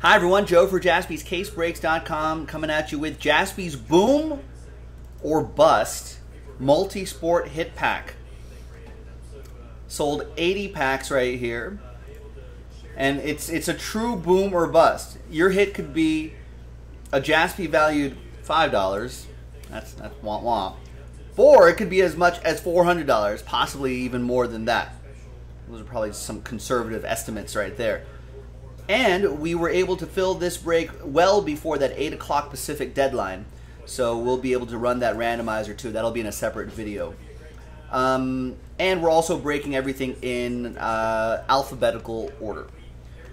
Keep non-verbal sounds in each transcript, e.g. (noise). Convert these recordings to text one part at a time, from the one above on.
Hi everyone, Joe for JaspysCaseBreaks.com coming at you with Jaspy's Boom or Bust Multi-Sport Hit Pack. Sold 80 packs right here. And it's it's a true boom or bust. Your hit could be a Jaspy valued $5. That's that's womp womp. Or it could be as much as $400, possibly even more than that. Those are probably some conservative estimates right there. And we were able to fill this break well before that 8 o'clock Pacific deadline. So we'll be able to run that randomizer too. That'll be in a separate video. Um, and we're also breaking everything in uh, alphabetical order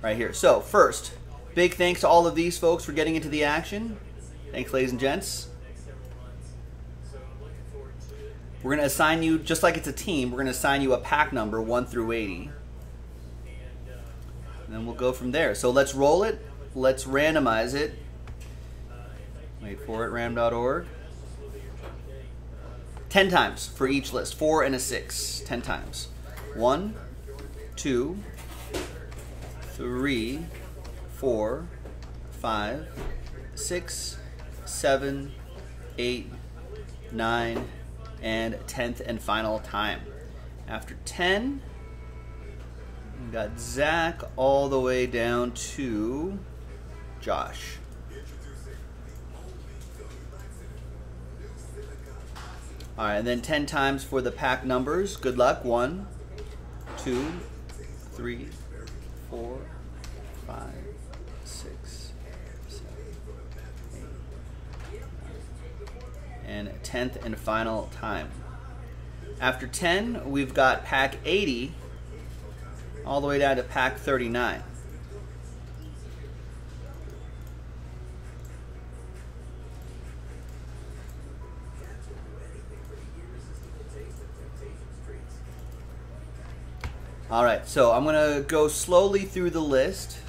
right here. So first, big thanks to all of these folks for getting into the action. Thanks, ladies and gents. We're going to assign you, just like it's a team, we're going to assign you a pack number 1 through 80. And then we'll go from there. So let's roll it. Let's randomize it. Wait for it, random.org. 10 times for each list. 4 and a 6. 10 times. 1, 2, 3, 4, 5, 6, 7, 8, 9, and 10th and final time. After 10, we got Zach all the way down to Josh. All right, and then 10 times for the pack numbers. Good luck. One, two, three, four, five, six, seven, eight, and 10th and final time. After 10, we've got pack 80 all the way down to pack 39. All right, so I'm going to go slowly through the list.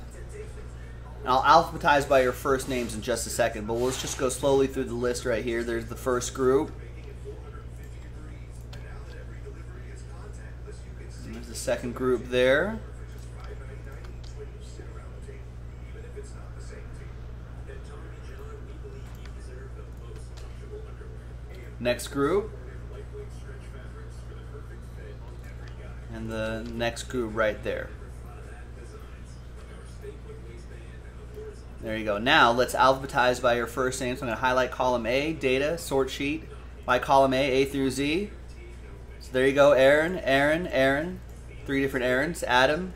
I'll alphabetize by your first names in just a second, but let's just go slowly through the list right here. There's the first group. There's the second group there. Next group. And the next group right there. There you go. Now let's alphabetize by your first name. So I'm going to highlight column A, data, sort sheet by column A, A through Z. So there you go, Aaron, Aaron, Aaron. Three different Aarons. Adam,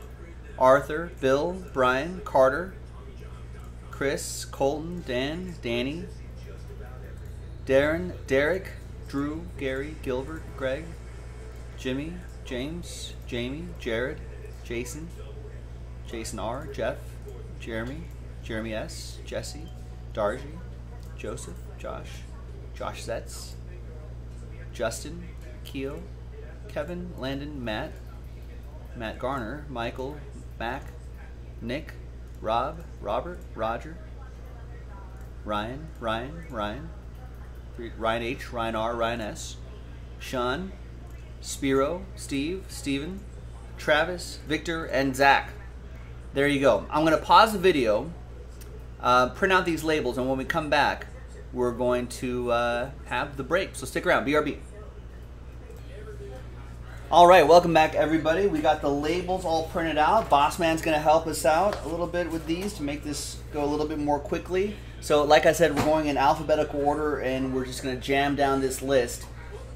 Arthur, Bill, Brian, Carter, Chris, Colton, Dan, Danny, Darren, Derek, Drew, Gary, Gilbert, Greg, Jimmy, James, Jamie, Jared, Jason, Jason R, Jeff, Jeremy, Jeremy S, Jesse, Darji, Joseph, Josh, Josh Zetz, Justin, Keo, Kevin, Landon, Matt, Matt Garner, Michael, Mac, Nick, Rob, Robert, Roger, Ryan, Ryan, Ryan, Ryan H, Ryan R, Ryan S, Sean, Spiro, Steve, Steven, Travis, Victor, and Zach. There you go. I'm going to pause the video, uh, print out these labels, and when we come back, we're going to uh, have the break. So stick around. BRB. All right, welcome back, everybody. We got the labels all printed out. Bossman's to help us out a little bit with these to make this go a little bit more quickly. So, like I said, we're going in alphabetical order, and we're just to jam down this list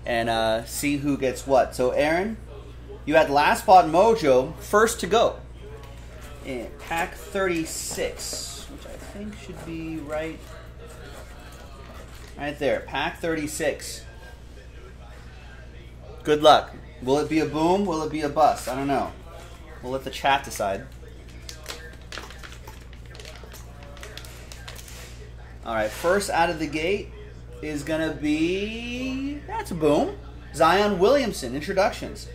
and uh, see who gets what. So, Aaron, you had Last Spot Mojo first to go in pack 36, which I think should be right, right there. Pack 36. Good luck. Will it be a boom? Will it be a bust? I don't know. We'll let the chat decide. All right, first out of the gate is going to be. That's a boom. Zion Williamson, introductions.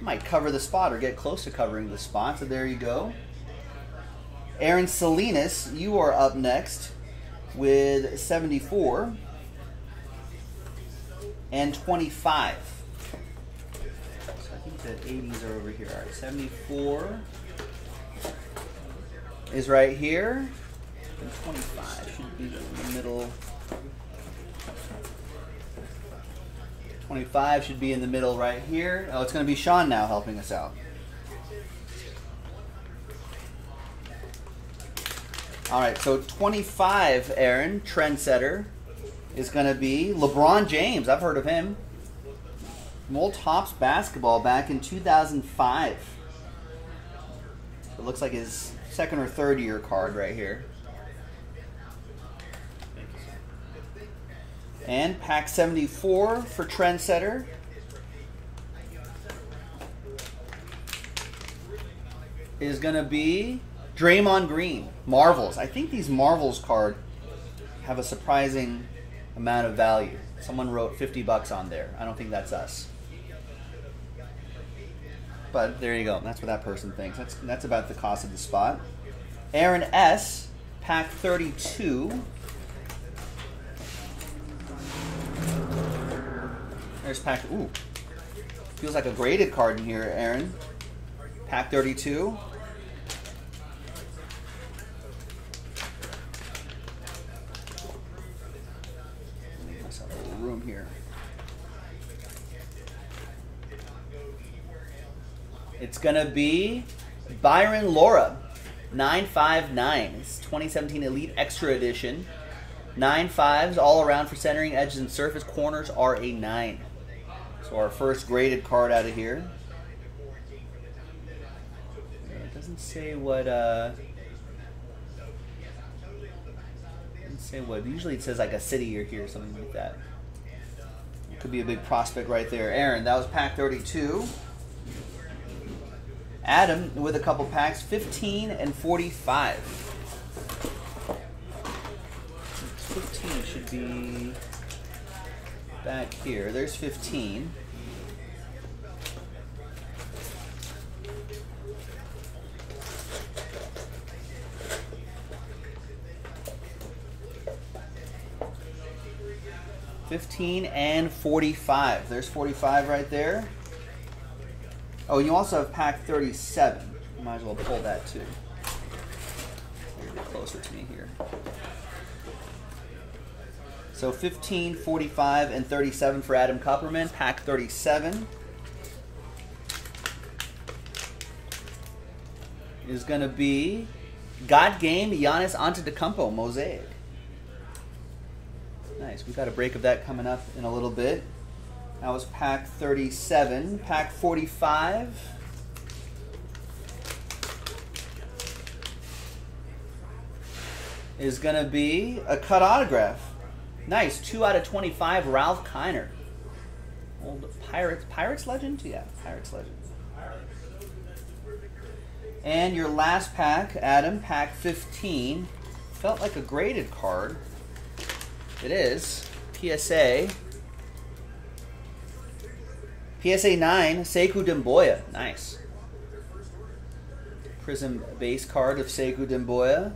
Might cover the spot or get close to covering the spot, so there you go. Aaron Salinas, you are up next with 74 and 25. The 80s are over here. All right, 74 is right here. And 25 should be in the middle. 25 should be in the middle right here. Oh, it's going to be Sean now helping us out. All right, so 25, Aaron, trendsetter, is going to be LeBron James. I've heard of him. From old Topps basketball back in 2005. It looks like his second or third year card right here. And pack 74 for Trendsetter. Is going to be Draymond Green. Marvels. I think these Marvels card have a surprising amount of value. Someone wrote 50 bucks on there. I don't think that's us. But there you go. That's what that person thinks. That's that's about the cost of the spot. Aaron S. Pack 32. There's pack. Ooh. Feels like a graded card in here, Aaron. Pack 32. Make myself a little room here. It's gonna be Byron Laura, 959. It's 2017 Elite Extra Edition. Nine fives all around for centering, edges, and surface. Corners are a nine. So our first graded card out of here. It doesn't say what. Uh, doesn't say what. Usually it says like a city or here or something like that. Could be a big prospect right there. Aaron, that was pack 32. Adam with a couple packs, 15 and 45. 15 should be back here. There's 15. Fifteen and forty-five. There's forty-five right there. Oh, you also have pack 37. Might as well pull that too. A bit closer to me here. So 15, 45, and 37 for Adam Copperman. Pack 37 is going to be God Game Giannis Antetokounmpo Mosaic. Nice. We've got a break of that coming up in a little bit. That was pack 37. Pack 45. Is going to be a cut autograph. Nice. 2 out of 25, Ralph Kiner. Old Pirates. Pirates legend? Yeah, Pirates legend. And your last pack, Adam, pack 15. Felt like a graded card. It is. PSA. PSA 9, Sekou Doumbouya. Nice. Prism base card of Sekou Doumbouya.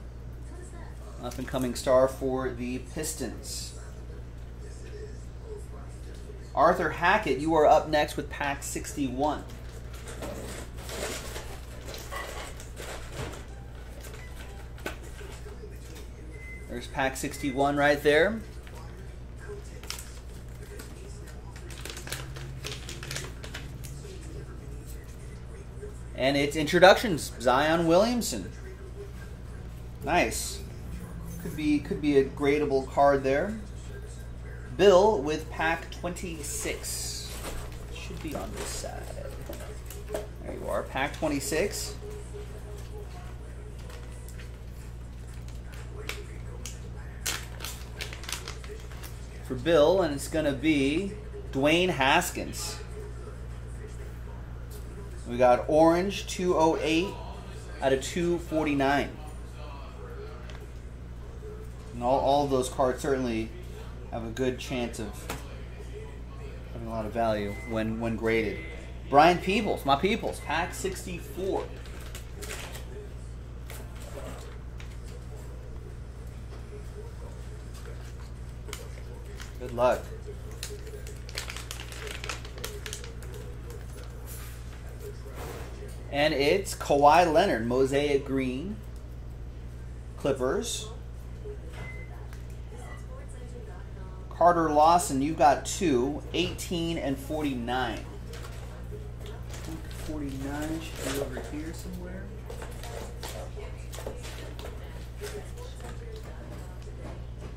Up and coming star for the Pistons. Arthur Hackett, you are up next with pack 61. There's pack 61 right there. And it's introductions. Zion Williamson. Nice. Could be could be a gradable card there. Bill with pack 26. Should be on this side. There you are. Pack 26. For Bill, and it's going to be Dwayne Haskins. We got orange 208 out of 249. And all, all of those cards certainly have a good chance of having a lot of value when, when graded. Brian Peebles, my Peebles, pack 64. Good luck. And it's Kawhi Leonard, Mosaic Green. Clippers. Carter Lawson, you got two, 18 and 49. 49 should be over here somewhere.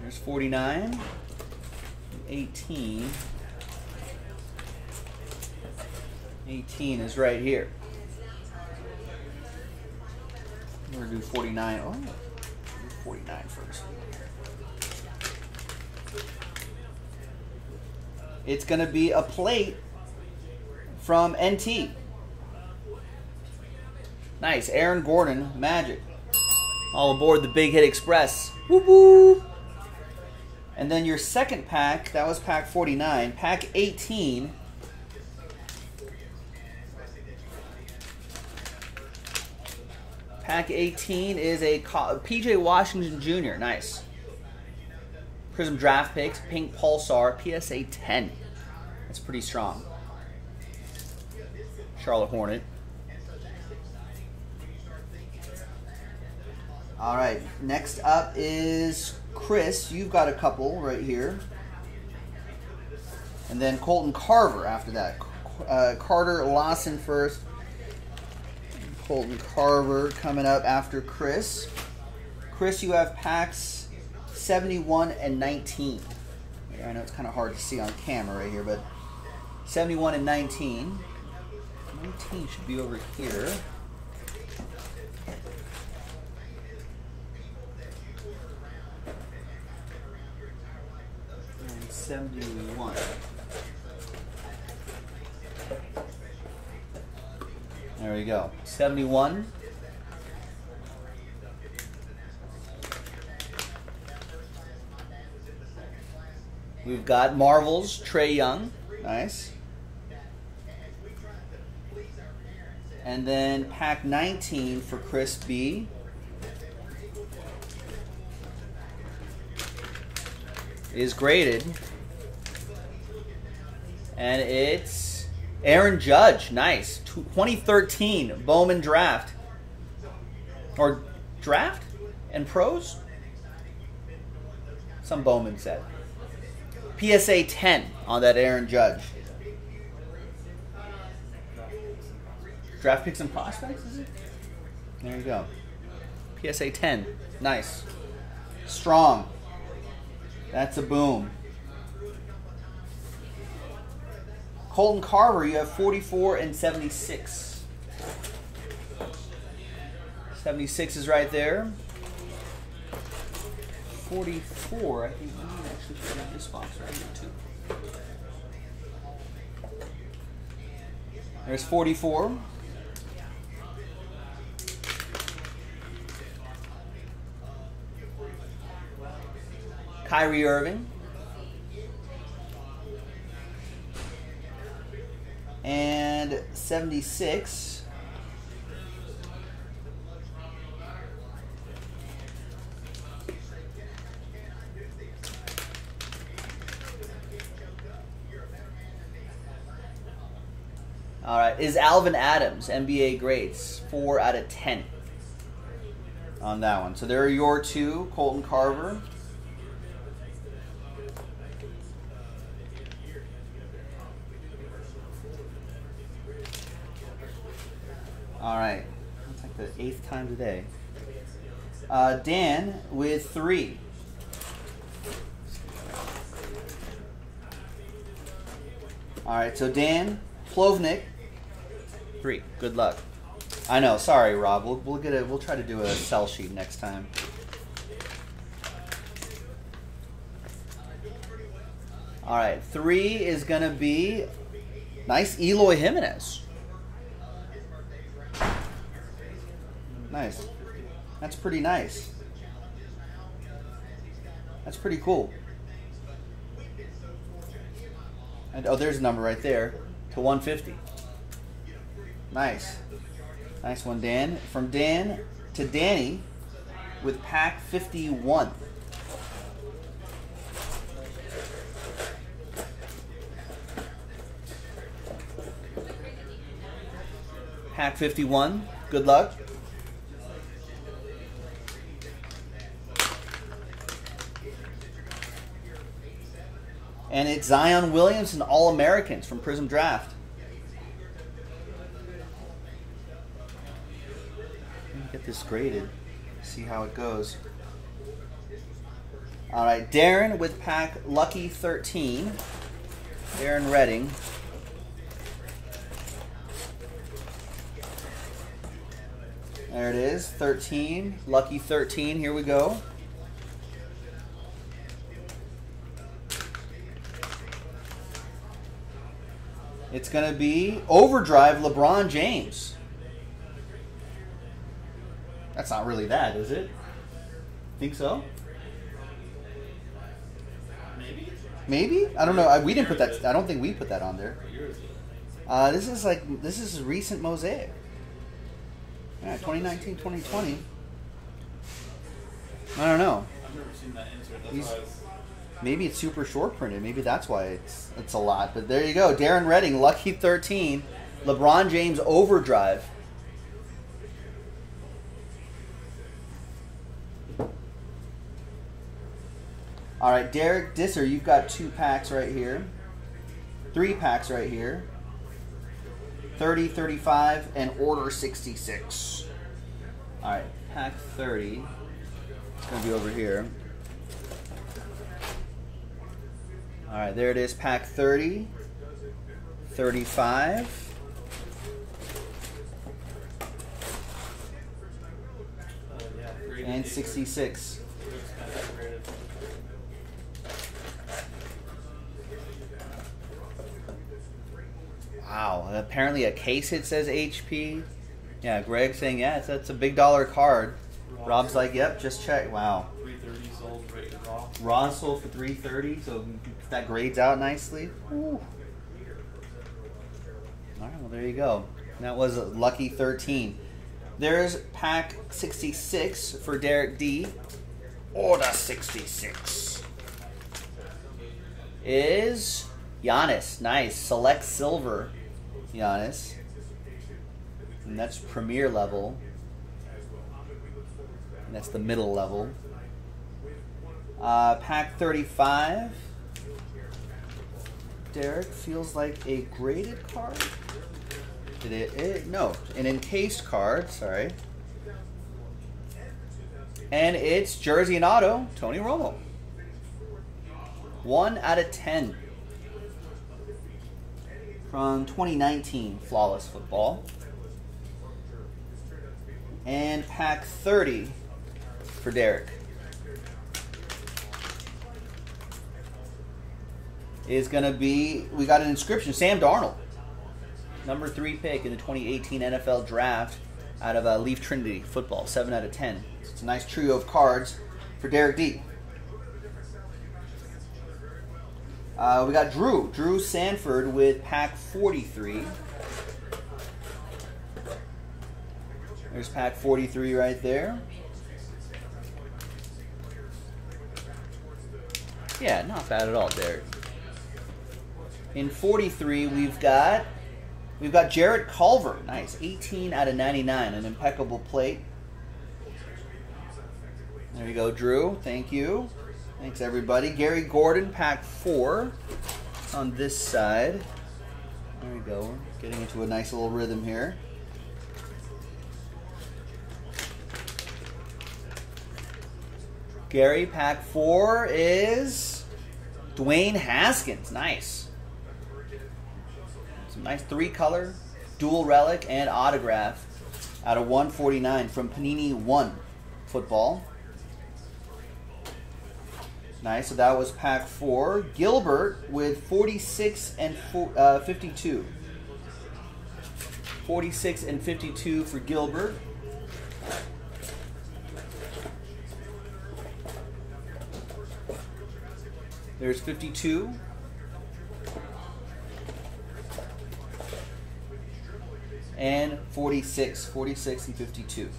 There's 49. 18. 18 is right here. We're to do 49. Oh, 49 first. It's to be a plate from NT. Nice. Aaron Gordon, Magic. All aboard the Big Hit Express. Woo woo! And then your second pack, that was pack 49. Pack 18. Pack 18 is a PJ Washington Jr. Nice. Prism Draft Picks, Pink Pulsar, PSA 10. That's pretty strong. Charlotte Hornet. All right, next up is Chris. You've got a couple right here. And then Colton Carver after that. Uh, Carter Lawson first. Colton Carver coming up after Chris. Chris, you have packs 71 and 19. I know it's kind of hard to see on camera right here, but 71 and 19. 19 should be over here. And 71. There we go. 71. We've got Marvels, Trae Young. Nice. And then pack 19 for Chris B. Is graded and it's Aaron Judge. Nice. 2013 Bowman draft. Or draft and pros? Some Bowman said. PSA 10 on that Aaron Judge. Draft picks and prospects, is it? There you go. PSA 10. Nice. Strong. That's a boom. Colton Carver, you have 44 and 76. 76 is right there. 44, I think we actually put this box right here too. There's 44. Kyrie Irving. And 76. All right, is Alvan Adams NBA grades four out of ten on that one. So there are your two, Colton Carver. Like the eighth time today. Uh, Dan with three. All right, so Dan Plovnik, three. Good luck. I know. Sorry, Rob. We'll, we'll get a. We'll try to do a sell sheet next time. All right, three is gonna be nice Eloy Jimenez. Nice. That's pretty nice. That's pretty cool. And oh, there's a number right there to 150. Nice. Nice one, Dan. From Dan to Danny with pack 51. Pack 51. Good luck. And it's Zion Williams, Williamson All Americans from Prism Draft. Get this graded. See how it goes. All right, Darren with pack Lucky 13. Darren Redding. There it is, 13. Lucky 13. Here we go. It's going to be Overdrive LeBron James. That's not really that, is it? Think so? Maybe. Maybe? I don't know. I, we didn't put that. I don't think we put that on there. Uh, this is like this is recent mosaic. Yeah, 2019, 2020. I don't know. I've never seen that insert. That's He's- why I was. Maybe it's super short printed. Maybe that's why it's it's a lot. But there you go. Darren Redding, lucky 13. LeBron James overdrive. All right, Derek Disser, you've got two packs right here. Three packs right here. 30, 35, and order 66. All right, pack 30. It's going to be over here. All right, there it is, pack 30, 35, Uh, yeah, graded and 66. Looks kind of graded. Wow, apparently a case hit says HP. Yeah, Greg saying, yeah, that's a big dollar card. Rob's like, yep, just check. Wow. 330 sold right raw. Raw sold for 330 so that grades out nicely. Ooh. All right, well, there you go. That was a lucky 13. There's pack 66 for Derek D. Order 66 is Giannis. Nice. Select silver Giannis. And that's premier level. And that's the middle level. Uh, pack 35. Derek feels like a graded card. Did it, it? No, an encased card. Sorry. And it's jersey and auto, Tony Romo. One out of ten from 2019 Flawless Football. And pack 30 for Derek. Is going to be we got an inscription Sam Darnold, number three pick in the 2018 NFL Draft out of uh, Leaf Trinity Football, seven out of ten. It's a nice trio of cards for Derek D. Uh, we got Drew, Drew Sanford with pack 43. There's pack 43 right there. Yeah, not bad at all, Derek. In 43, we've got we've got Jarrett Culver. Nice, 18 out of 99, an impeccable plate. There you go, Drew. Thank you. Thanks everybody. Gary Gordon, pack four on this side. There we go. Getting into a nice little rhythm here. Gary, pack four is Dwayne Haskins. Nice. Nice three color, dual relic, and autograph out of 149 from Panini 1 football. Nice. So that was pack four. Gilbert with 46 and four, uh, 52. 46 and 52 for Gilbert. There's 52. And 46. 46 and 52.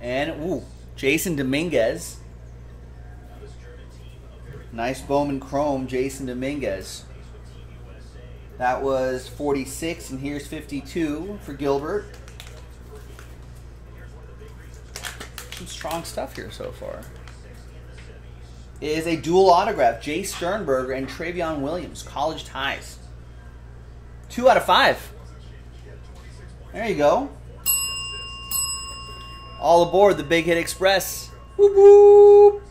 And, ooh, Jasson Dominguez. Nice Bowman Chrome, Jasson Dominguez. That was 46, and here's 52 for Gilbert. Some strong stuff here so far. Is a dual autograph. Jace Sternberger and Trayveon Williams, college ties. Two out of five. There you go. All aboard the Big Hit Express. Whoop whoop.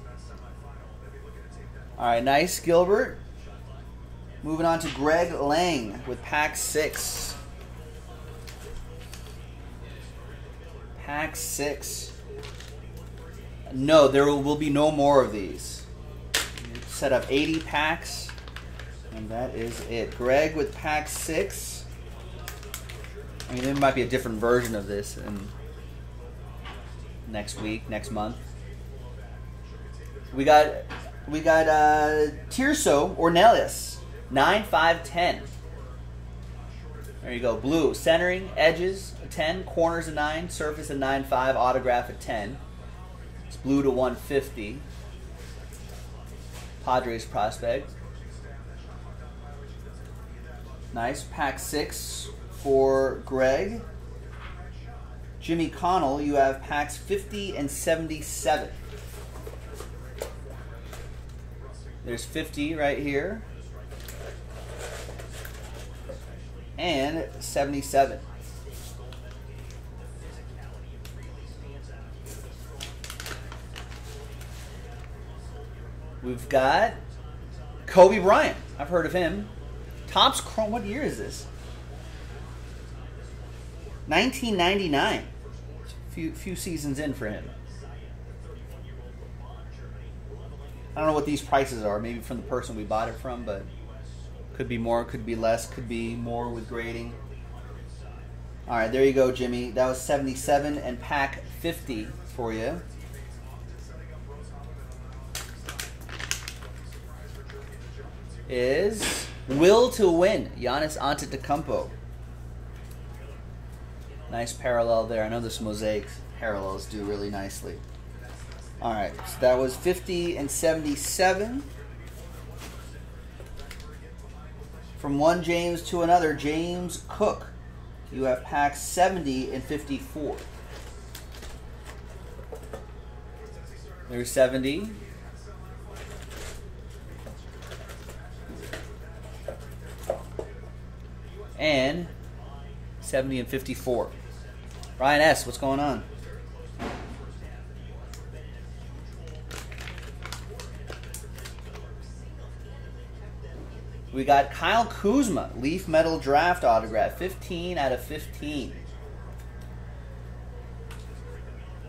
All right, nice, Gilbert. Moving on to Greg Lang with pack six. Pack six. No, there will be no more of these. Set up 80 packs, and that is it. Greg with pack six. I mean, there might be a different version of this in next week, next month. We got we got uh, Tirso Ornelas, nine five ten. There you go. Blue centering edges a ten, corners a nine, surface a nine five, autograph at ten. It's blue to one fifty. Padres prospect. Nice pack six for Greg. Jimmy Connell, you have packs 50 and 77. There's 50 right here. And 77. We've got Kobe Bryant. I've heard of him. Topps Chrome. What year is this? 1999. Few few seasons in for him. I don't know what these prices are. Maybe from the person we bought it from, but could be more, could be less, could be more with grading. All right, there you go, Jimmy. That was 77 and pack 50 for you. Is Will to Win, Giannis Antetokounmpo. Nice parallel there. I know this mosaic parallels do really nicely. All right, so that was 50 and 77. From one James to another, James Cook. You have packs 70 and 54. There's 70. And 70 and 54. Ryan S., what's going on? We got Kyle Kuzma, Leaf Metal Draft autograph, 15 out of 15.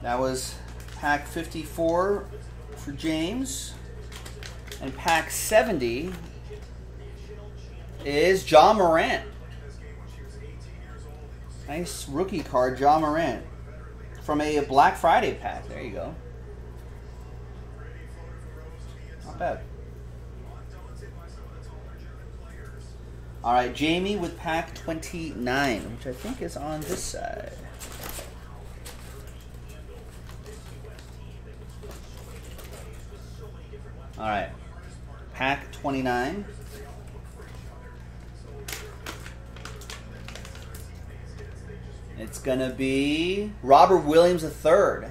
That was pack 54 for James. And pack 70 is Ja Morant. Nice rookie card, Ja Morant. From a Black Friday pack. There you go. Not bad. All right, Jamie with pack 29, which I think is on this side. All right, pack 29. It's going to be Robert Williams III.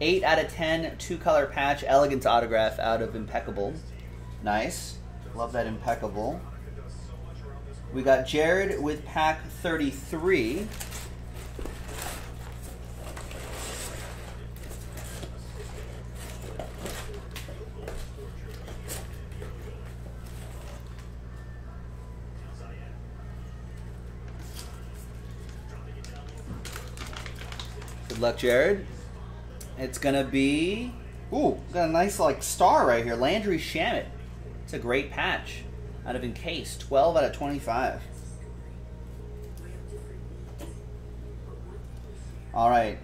8 out of 10, two color patch, elegance autograph out of Impeccable. Nice. Love that Impeccable. We got Jared with pack 33. Good luck, Jared. It's gonna be. Ooh, got a nice like star right here. Landry Shamet. It's a great patch. Out of Encase, 12 out of 25. All right.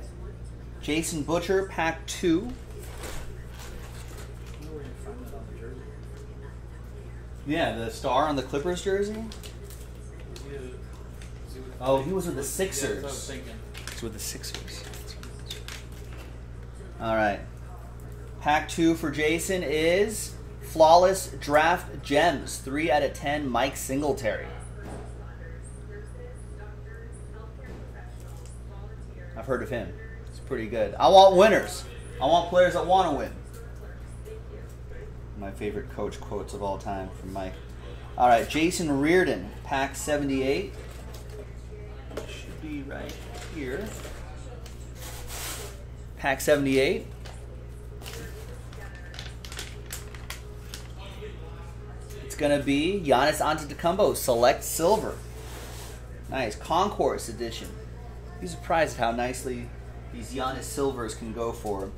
Jason Butcher, pack two. Yeah, the star on the Clippers jersey. Oh, he was with the Sixers. Yeah, that's what I was thinking. He's with the Sixers. All right. Pack two for Jason is Flawless Draft Gems. Three out of ten, Mike Singletary. I've heard of him. It's pretty good. I want winners. I want players that want to win. My favorite coach quotes of all time from Mike. All right, Jason Reardon, pack 78. Should be right here. Pack 78. It's going to be Giannis Antetokounmpo Select Silver. Nice. Concourse edition. Be surprised at how nicely these Giannis Silvers can go for.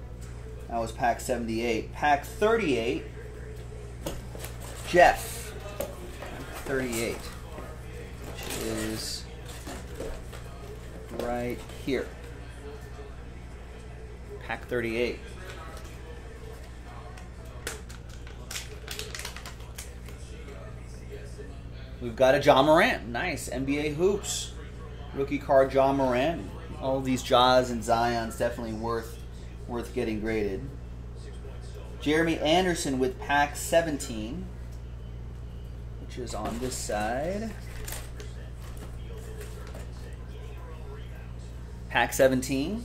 That was pack 78. Pack 38. Jeff. 38. Which is right here. Pack 38. We've got a Ja Morant. Nice. NBA Hoops. Rookie card Ja Morant. All these Jaws and Zions definitely worth worth getting graded. Jeremy Anderson with pack 17, which is on this side. Pack 17.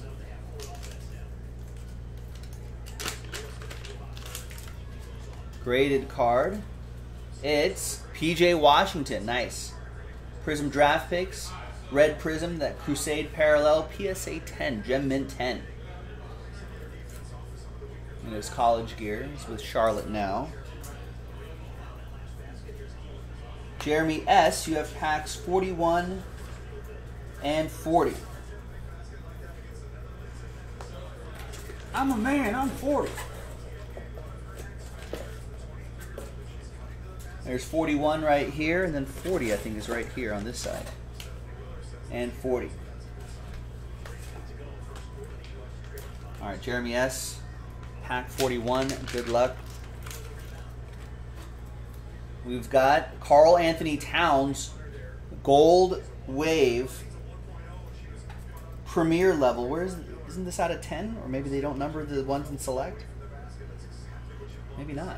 Graded card. It's PJ Washington. Nice. Prism draft picks. Red Prism, that Crusade Parallel, PSA 10, Gem Mint 10. And his college gear. He's with Charlotte now. Jeremy S., you have packs 41 and 40. I'm a man, I'm 40. There's 41 right here, and then 40 I think is right here on this side. And 40. All right, Jeremy S. Pack 41. Good luck. We've got Karl-Anthony Towns, Gold Wave, Premier level. Where is isn't this out of 10? Or maybe they don't number the ones in select? Maybe not.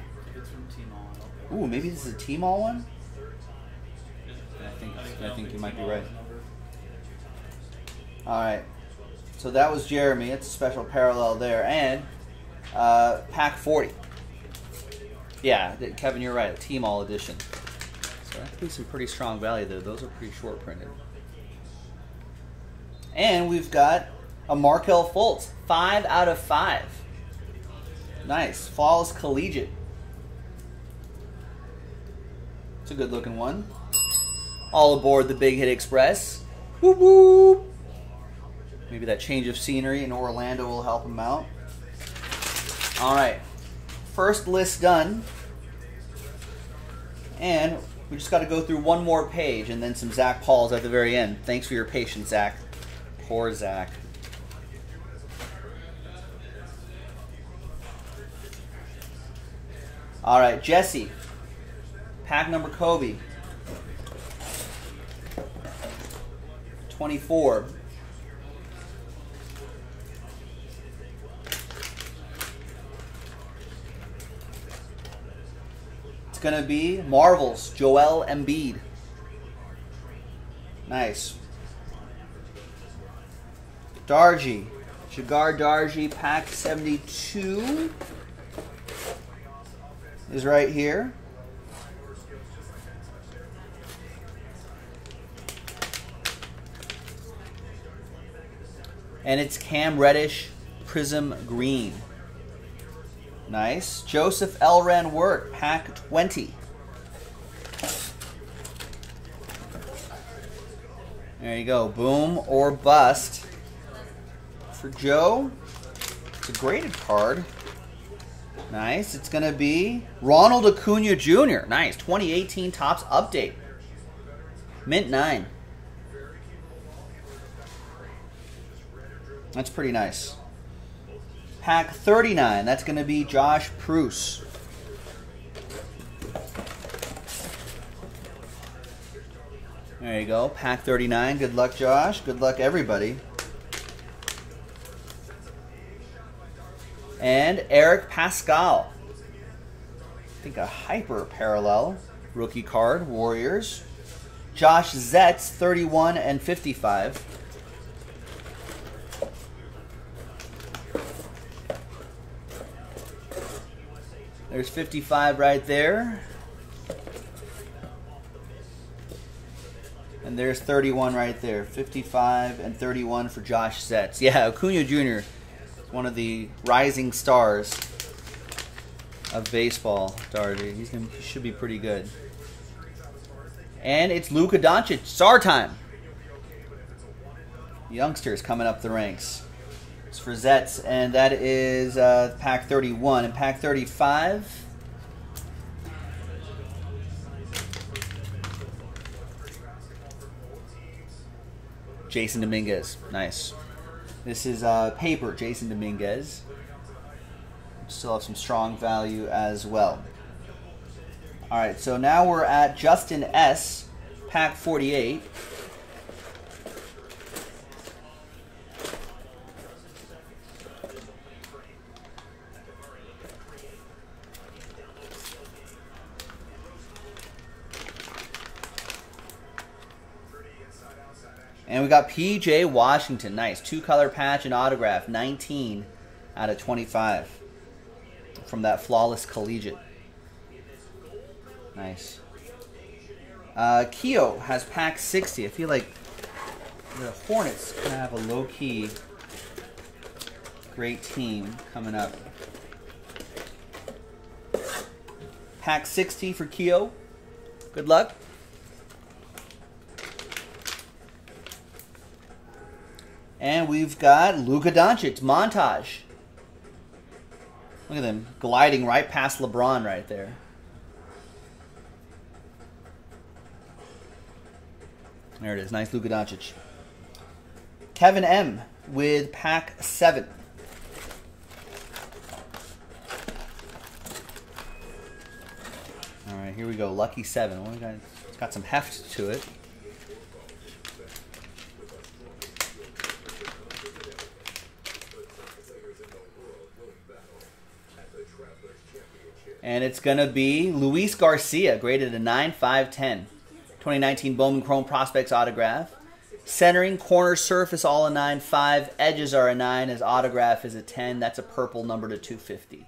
Ooh, maybe this is a team all one? I think- I think you might be right. All right. So that was Jeremy. It's a special parallel there. And uh, pack 40. Yeah, Kevin, you're right. Team all edition. So that could be some pretty strong value there. Those are pretty short printed. And we've got a Markelle Fultz. Five out of five. Nice. Falls Collegiate. It's a good looking one. All aboard the Big Hit Express. Maybe that change of scenery in Orlando will help him out. All right. First list done. And we just got to go through one more page and then some Zach Pauls at the very end. Thanks for your patience, Zach. Poor Zach. All right, Jesse. Pack number Kobe. 24. It's going to be Marvels, Joel Embiid. Nice. Darji. Jagar Darji, pack 72 is right here. And it's Cam Reddish Prism Green. Nice. Joseph Elran Work, pack 20. There you go. Boom or bust. For Joe, it's a graded card. Nice. It's going to be Ronald Acuna Jr. Nice. 2018 Topps Update. Mint 9. That's pretty nice. Pack 39. That's going to be Josh Pruce. There you go. Pack 39. Good luck, Josh. Good luck, everybody. And Eric Paschall. I think a hyper parallel rookie card. Warriors. Josh Zetz, 31 and 55. There's 55 right there. And there's 31 right there. 55 and 31 for Josh Zetz. Yeah, Acuna Jr., one of the rising stars of baseball, Darby. He's gonna, he should be pretty good. And it's Luka Doncic. Star time. Youngsters coming up the ranks. It's for Zetz, and that is uh, pack 31. And pack 35. Jasson Dominguez. Nice. This is uh, paper, Jasson Dominguez. Still have some strong value as well. All right, so now we're at Justin S. Pack 48. Got PJ Washington. Nice. Two color patch and autograph. 19 out of 25 from that flawless collegiate. Nice. Uh, Keo has pack 60. I feel like the Hornets kind of have a low key great team coming up. Pack 60 for Keo. Good luck. And we've got Luka Doncic montage. Look at them gliding right past LeBron right there. There it is. Nice Luka Doncic. Kevin M with pack 7. All right, here we go. Lucky 7. Well, we got, it's got some heft to it. And it's going to be Luis Garcia, graded a 9 5 10. 2019 Bowman Chrome Prospects autograph. Centering, corner surface, all a 9 5. Edges are a 9. His autograph is a 10. That's a purple number to 250.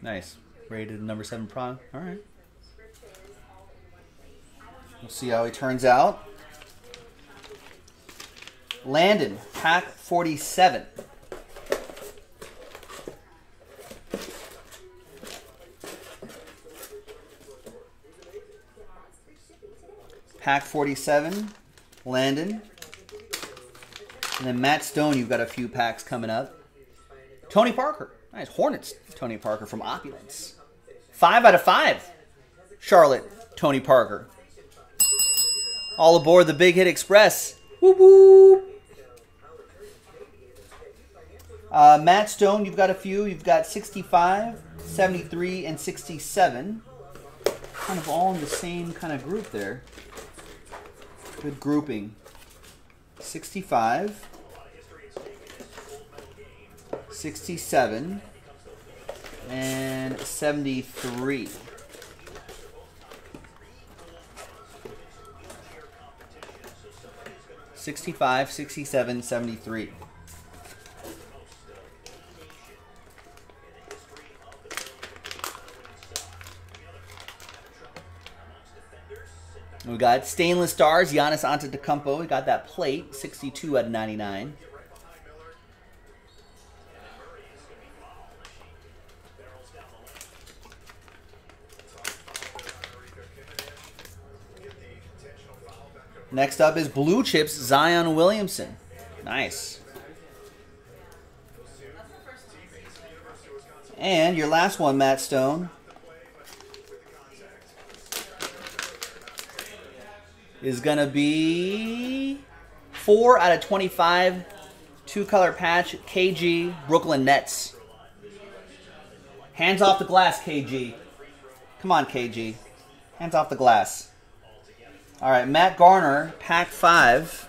Nice. Rated a number 7 prime. All right. We'll see how he turns out. Landon, pack 47. Pack 47, Landon. And then Matt Stone, you've got a few packs coming up. Tony Parker. Nice. Hornets, Tony Parker from Opulence. Five out of five. Charlotte, Tony Parker. All aboard the Big Hit Express. Whoop. Uh, Matt Stone, you've got a few. You've got 65, 73, and 67. Kind of all in the same kind of group there. Good grouping. 65, 67, and 73. Sixty-five, sixty-seven, seventy-three. We got stainless stars, Giannis Antetokounmpo. We got that plate, 62 out of 99. Next up is Blue Chips, Zion Williamson. Nice. And your last one, Matt Stone. Is going to be 4 out of 25. Two color patch, KG, Brooklyn Nets. Hands off the glass, KG. Come on, KG. Hands off the glass. All right, Matt Garner, pack 5.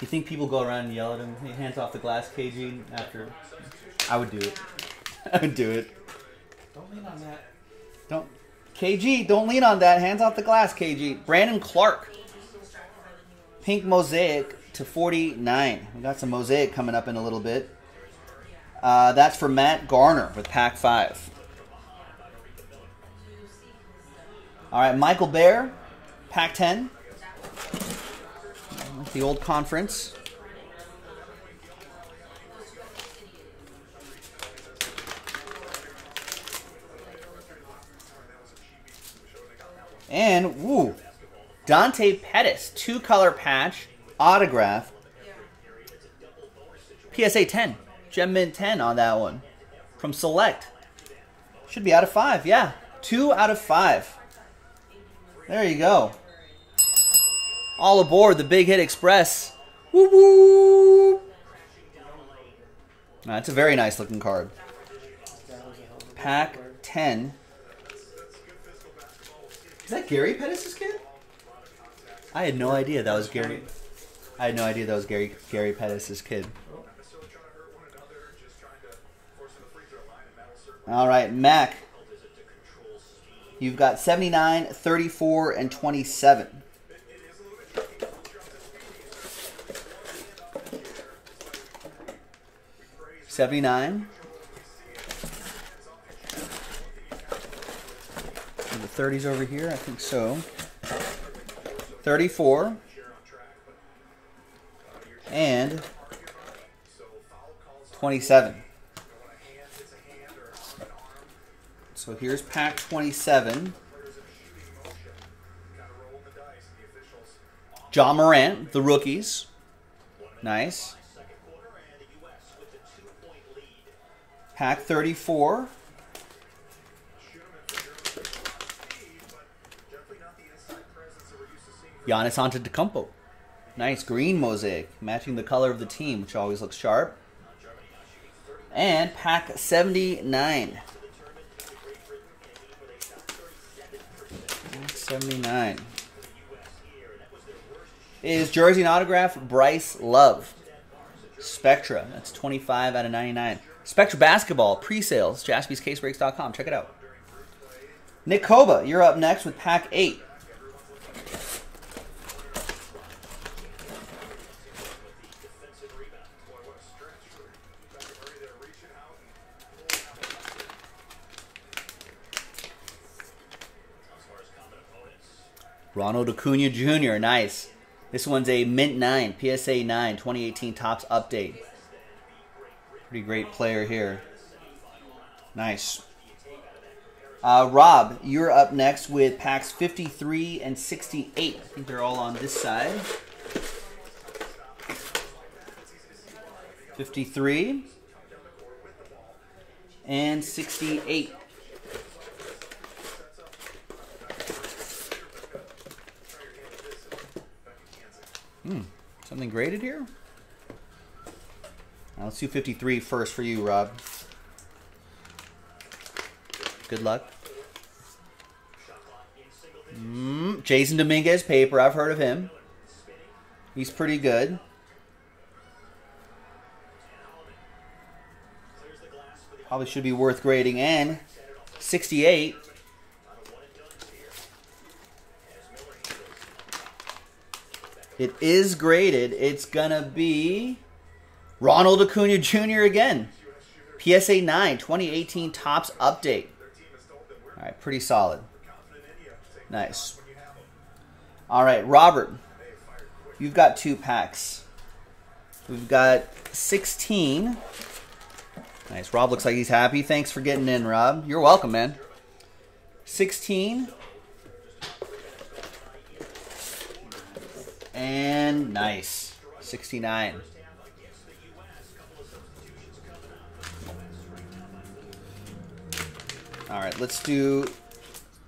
You think people go around and yell at him, hey, hands off the glass, KG, after? I would do it. (laughs) I would do it. Don't lean on that. Don't KG, don't lean on that. Hands off the glass, KG. Brandon Clarke. Pink Mosaic to 49. We got some Mosaic coming up in a little bit. Uh, that's for Matt Garner with pack 5. All right, Michael Bear, pack 10. Like the old conference. And, woo, Dante Pettis, two color patch, autograph. PSA 10, Gem Mint 10 on that one from Select. Should be out of five, yeah. Two out of five. There you go. All aboard the Big Hit Express. Woo woo! That's a very nice looking card. Pack 10. Is that Gary Pettis' kid? I had no idea that was Gary. I had no idea that was Gary Gary Pettis' kid. All right, Mac. You've got 79, 34, and 27. Seventy-nine. The 30s over here? I think so. 34. And 27. So here's pack 27. Ja Morant, the rookies. Nice. Pack 34. Giannis Antetokounmpo. Nice green mosaic, matching the color of the team, which always looks sharp. And pack 79. 79. Is jersey and autograph Bryce Love. Spectra. That's 25 out of 99. Spectra basketball pre-sales. JaspysCaseBreaks.com. Check it out. Nick Koba, you're up next with pack 8. Ronald Acuna Jr. Nice. This one's a Mint 9, PSA 9, 2018 Topps Update. Pretty great player here. Nice. Uh, Rob, you're up next with packs 53 and 68. I think they're all on this side. 53 and 68. Hmm. Something graded here? Now let's do 53 first for you, Rob. Good luck. Mm, Jasson Dominguez paper. I've heard of him. He's pretty good. Probably should be worth grading. And 68. It is graded. It's going to be Ronald Acuna Jr. again. PSA 9, 2018 Topps Update. All right, pretty solid. Nice. All right, Robert, you've got two packs. We've got 16. Nice. Rob looks like he's happy. Thanks for getting in, Rob. You're welcome, man. 16. Nice. 69. All right, let's do.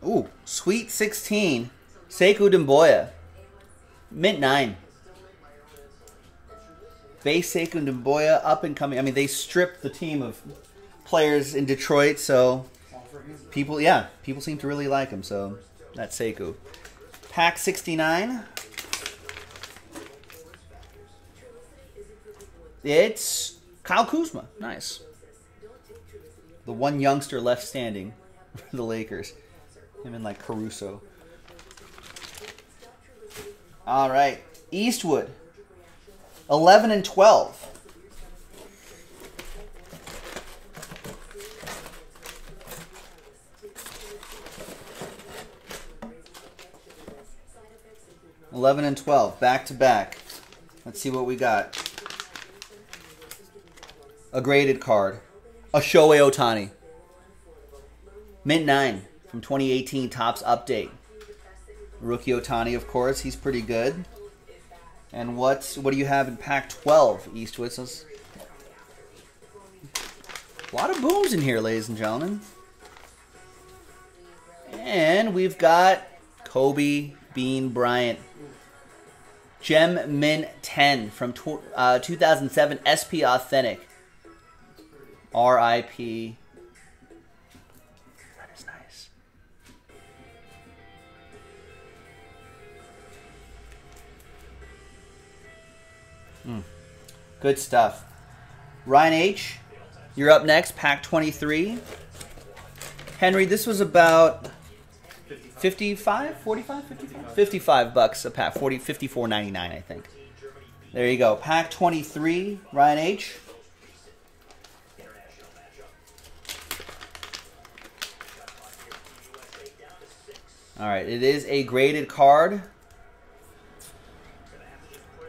Ooh, Sweet 16. Sekou Doumbouya. Mint 9. Base Sekou Doumbouya, up and coming. I mean, they stripped the team of players in Detroit, so people, yeah, people seem to really like him, so that's Sekou. Pack 69. It's Kyle Kuzma. Nice. The one youngster left standing for the Lakers. Him and like Caruso. All right, Eastwood. 11 and 12. Eleven and twelve, back to back. Let's see what we got. A graded card. A Shohei Ohtani. Mint 9 from 2018 Topps Update. Rookie Ohtani, of course. He's pretty good. And what what do you have in Pack 12, Eastwood? So it's- a lot of booms in here, ladies and gentlemen. And we've got Kobe Bean Bryant. Gem Mint 10 from uh, 2007 SP Authentic. RIP. That is nice. Mm. Good stuff. Ryan H., you're up next, pack 23. Henry, this was about 55, 45, 55? 55 bucks a pack, 40, 54.99, I think. There you go. Pack 23, Ryan H. All right, it is a graded card.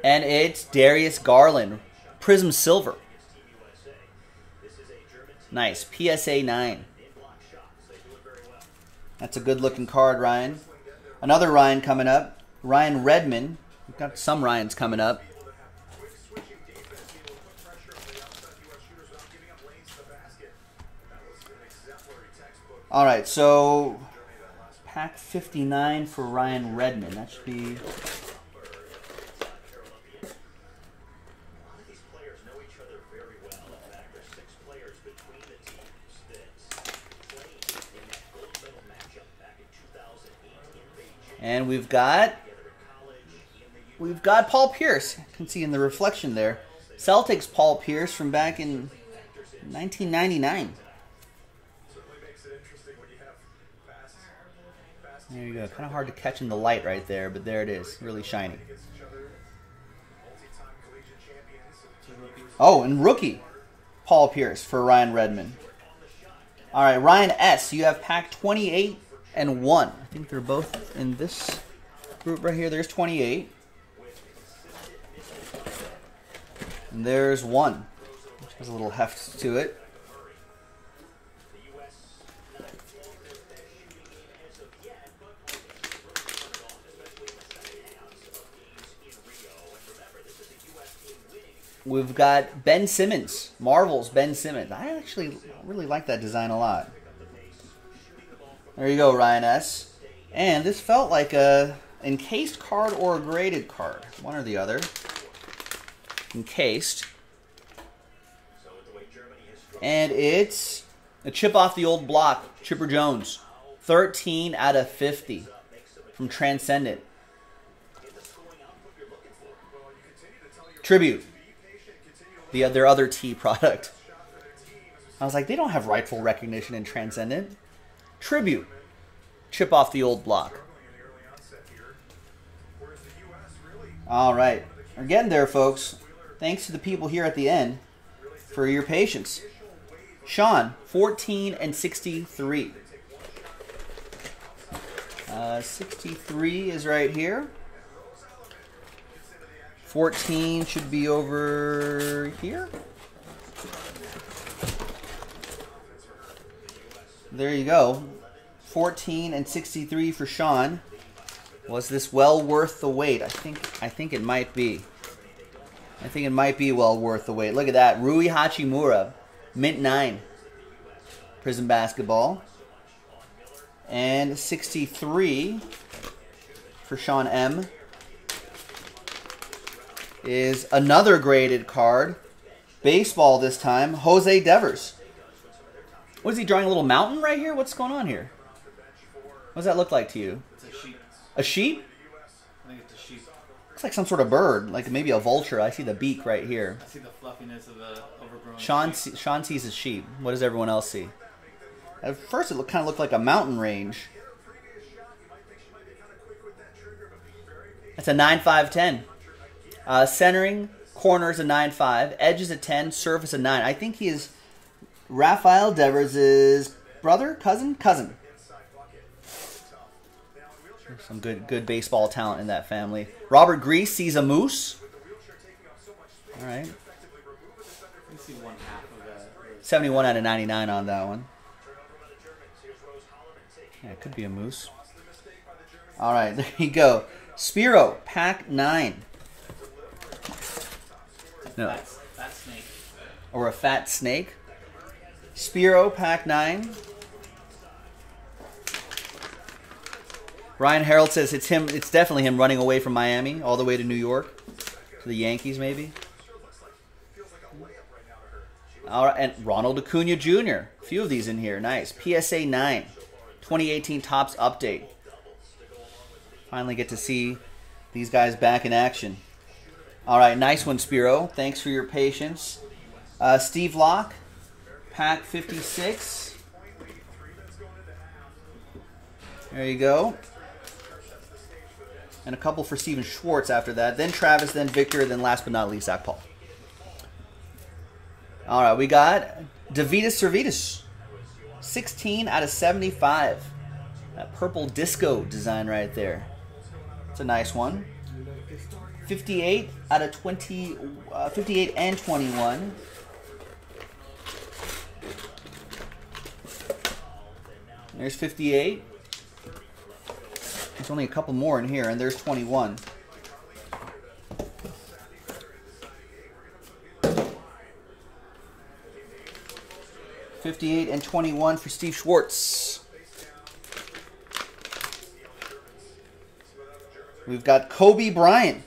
And it's Darius Garland, Prizm Silver. Nice, PSA 9. That's a good looking card, Ryan. Another Ryan coming up, Ryan Redman. We've got some Ryans coming up. All right, so pack 59 for Ryan Redman. That should be. And we've got we've got Paul Pierce. You can see in the reflection there. Celtics Paul Pierce from back in 1999. There you go. Kind of hard to catch in the light right there, but there it is. Really shiny. Oh, and rookie Paul Pierce for Ryan Redmond. All right, Ryan S. You have pack 28 and 1. I think they're both in this group right here. There's 28. And there's 1, which has a little heft to it. We've got Ben Simmons, Marvel's Ben Simmons. I actually really like that design a lot. There you go, Ryan S. And this felt like a encased card or a graded card, one or the other. Encased. And it's a chip off the old block, Chipper Jones. 13 out of 50 from Transcendent. Tribute. The their other T product. I was like, they don't have rightful recognition in Transcendent. Tribute. Chip off the old block. All right. We're getting there, folks. Thanks to the people here at the end for your patience. Sean, 14 and 63. Uh, 63 is right here. 14 should be over here. There you go. 14 and 63 for Sean. Was this well worth the wait? I think I think it might be. I think it might be well worth the wait. Look at that. Rui Hachimura, mint 9. Prizm basketball. And 63 for Sean M is another graded card. Baseball this time. Jose Devers. What is he drawing? A little mountain right here? What's going on here? What does that look like to you? It's a sheep. A sheep? I think it's a sheep. Looks like some sort of bird, like maybe a vulture. I see the beak right here. I see the fluffiness of the overgrown Sean, see, Sean sees a sheep. What does everyone else see? At first, it look, kind of looked like a mountain range. That's a 9 5 10. Uh, centering, corners a 9 5. Edges a 10. Surface a 9. I think he is Rafael Devers' brother, cousin, cousin. Some good good baseball talent in that family. Robert Grease sees a moose. All right. You see one half of that. 71 out of 99 on that one. Yeah, it could be a moose. All right, (laughs) there you go. Spiro, pack 9. No, That's that snake. or a fat snake. Spiro, pack 9. Ryan Harold says it's him. It's definitely him running away from Miami all the way to New York, to the Yankees, maybe. All right, and Ronald Acuna Jr. A few of these in here. Nice. PSA 9, 2018 Topps Update. Finally get to see these guys back in action. All right, nice one, Spiro. Thanks for your patience. Uh, Steve Locke, pack 56. There you go. And a couple for Steven Schwartz after that. Then Travis, then Victor, then last but not least, Zach Paul. All right, we got Deividas Sirvydis. 16 out of 75. That purple disco design right there. It's a nice one. 58 out of 20, uh, 58 and 21. There's 58. There's only a couple more in here, and there's 21. Fifty-eight and twenty-one for Steve Schwartz. We've got Kobe Bryant.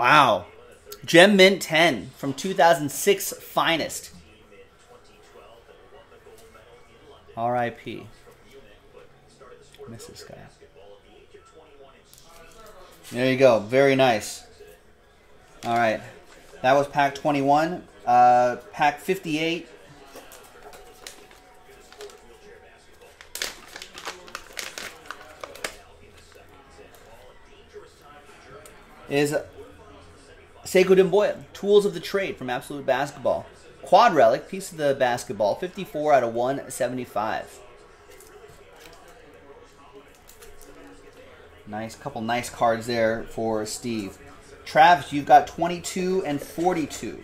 Wow. Gem Mint 10 from 2006 Finest. R.I.P. Miss this guy. There you go. Very nice. All right. That was pack 21. Uh, pack 58. Is Sekou Doumbouya, Tools of the Trade from Absolute Basketball. Quad Relic, piece of the basketball, 54 out of 175. Nice, couple nice cards there for Steve. Travis, you've got 22 and 42.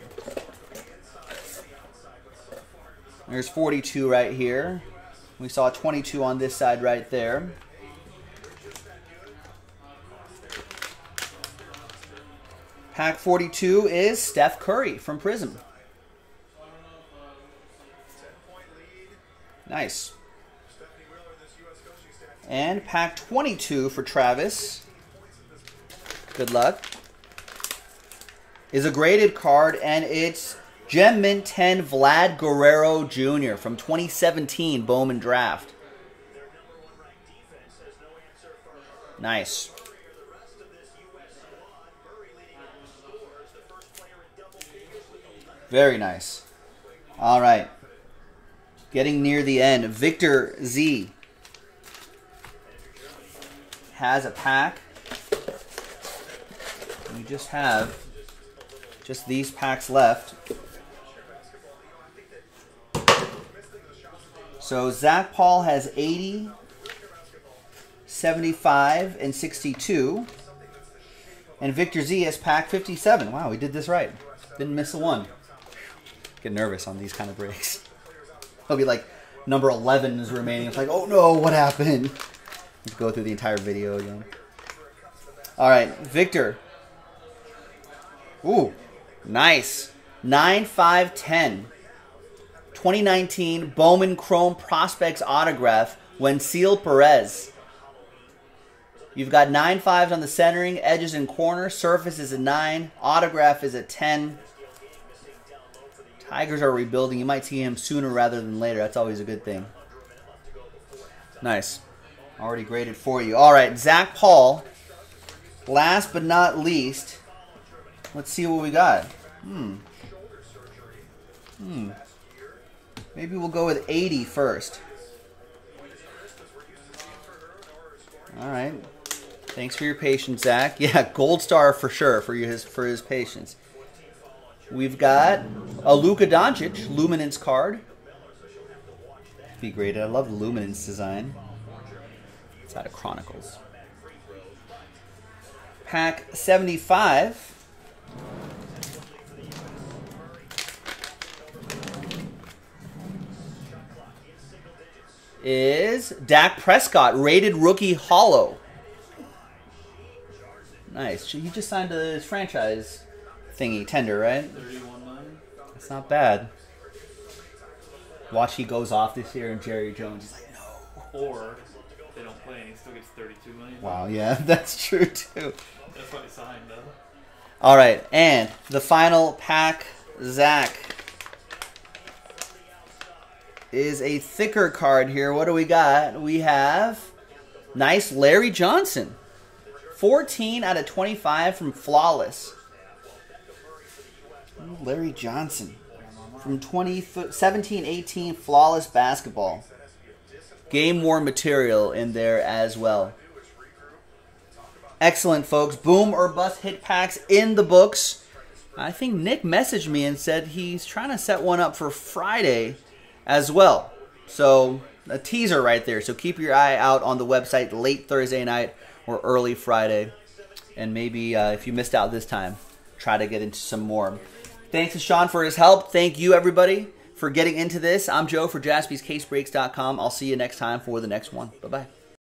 There's 42 right here. We saw 22 on this side right there. Pack 42 is Steph Curry from Prizm. Nice. And pack 22 for Travis. Good luck. Is a graded card, and it's Gem Mint 10 Vlad Guerrero Jr. from 2017 Bowman Draft. Nice. Very nice. All right. Getting near the end. Victor Z has a pack. We just have just these packs left. So Zach Paul has 80, 75, and 62. And Victor Z has pack 57. Wow, we did this right. Didn't miss a one. Get nervous on these kind of breaks. I'll be like, number 11 is remaining. It's like, oh no, what happened? Let's go through the entire video again. All right, Victor. Ooh, nice. 9 5 10. 2019 Bowman Chrome Prospects autograph, Wenceel Perez. You've got 9 5s on the centering, edges and corner, surface is a 9, autograph is a 10. Tigers are rebuilding. You might see him sooner rather than later. That's always a good thing. Nice. Already graded for you. All right, Zach Paul. Last but not least, let's see what we got. Hmm. Hmm. Maybe we'll go with 80 first. All right. Thanks for your patience, Zach. (laughs) Yeah, gold star for sure for his for his patience. We've got a Luka Doncic Luminance card. Be great. I love Luminance design. It's out of Chronicles. Pack 75. Is Dak Prescott rated rookie hollow? Nice. He just signed his franchise thingy tender, right? 31 9. That's not bad. Watch he goes off this year and Jerry Jones is like, no. Or they don't play and he still gets 32 million. Wow, yeah, (laughs) that's true too. That's what he signed, though. All right, and the final pack, Zach, is a thicker card here. What do we got? We have nice Larry Johnson. 14 out of 25 from Flawless. Larry Johnson from 20, 17 18 Flawless Basketball. Game worn material in there as well. Excellent, folks. Boom or bust hit packs in the books. I think Nick messaged me and said he's trying to set one up for Friday as well. So, a teaser right there. So, keep your eye out on the website late Thursday night or early Friday. And maybe uh, if you missed out this time, try to get into some more. Thanks to Sean for his help. Thank you, everybody, for getting into this. I'm Joe for jaspyscasebreaks.com. I'll see you next time for the next one. Bye bye.